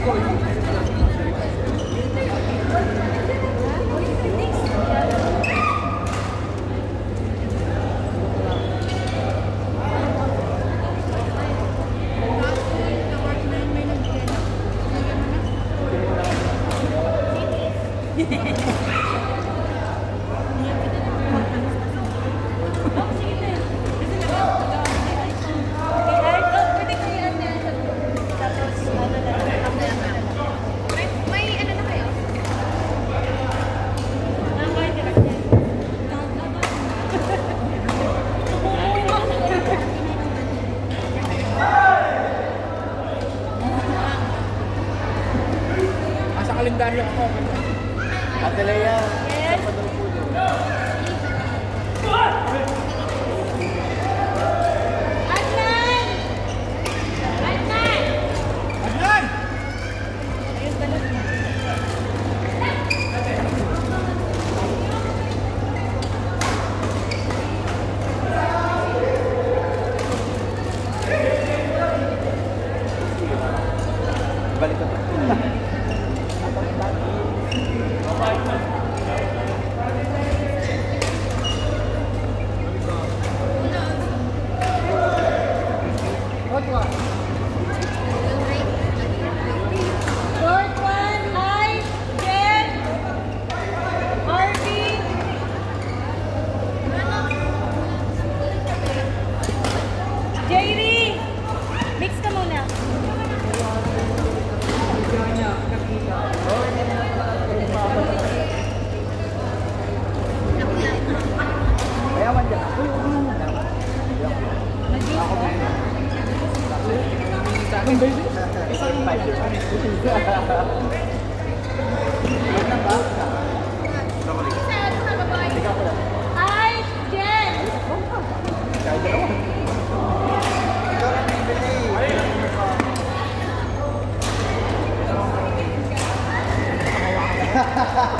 May Ate Lea. Jerry, mix ka muna. Mayaman dyan. Hi, ハハハハ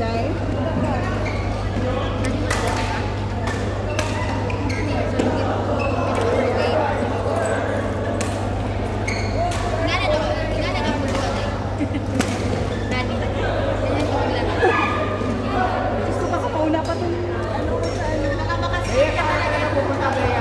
guys. Gusto pa ka pauna pa ito. Ano ko sa ano? Nakabakasya ka talaga na pupunta ko yan.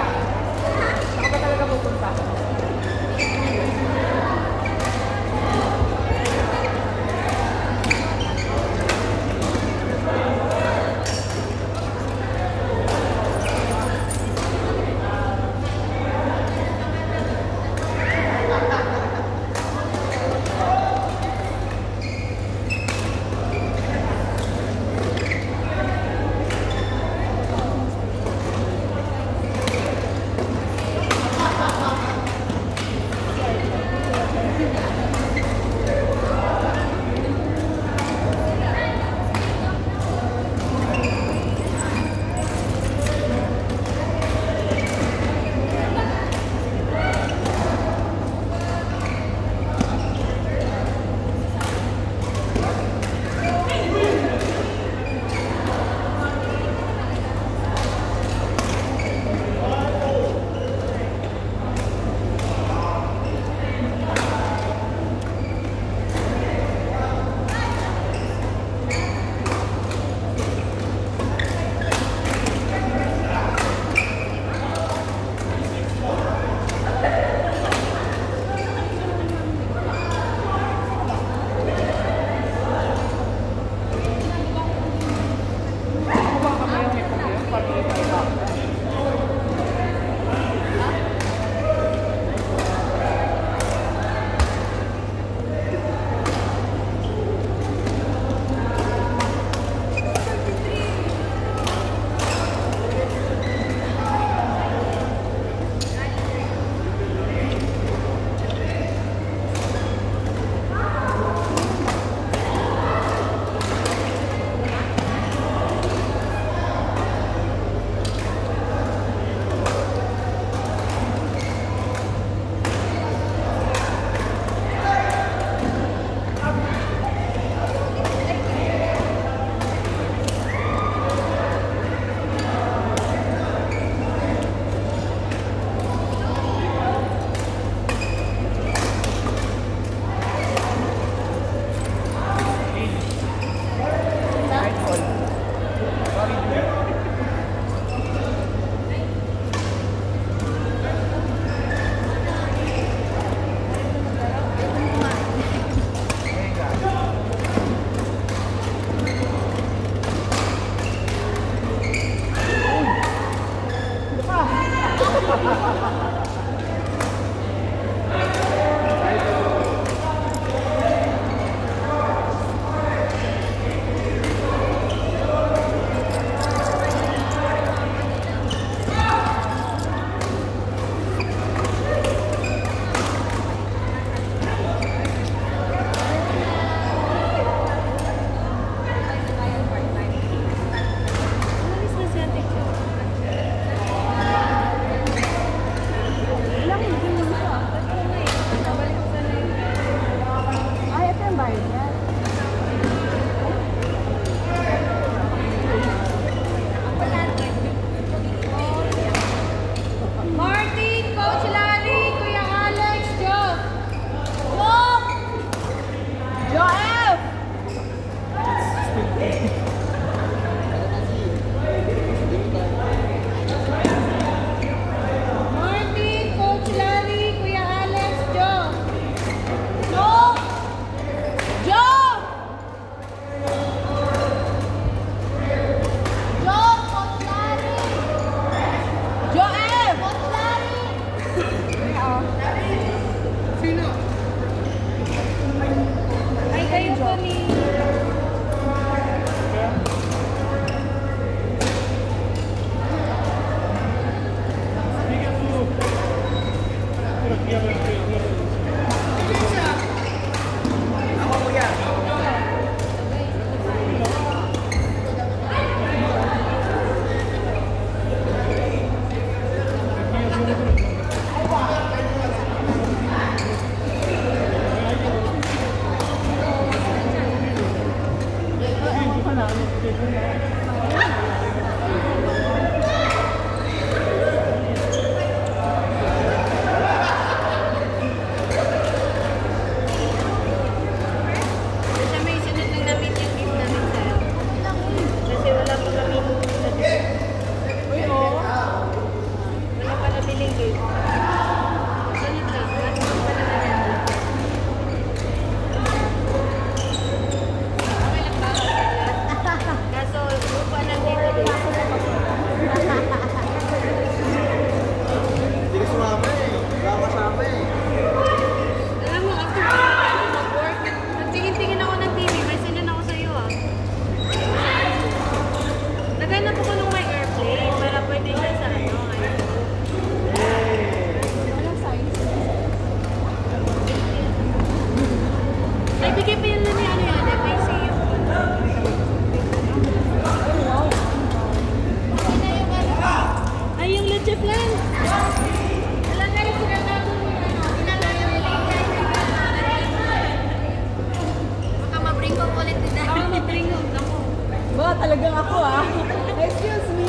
Wow, talagang ako ah. Excuse me.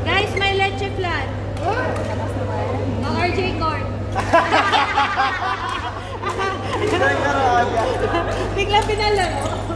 Guys, may leche flan. Oh, Ang RJ Corn. Bigla pinalaro.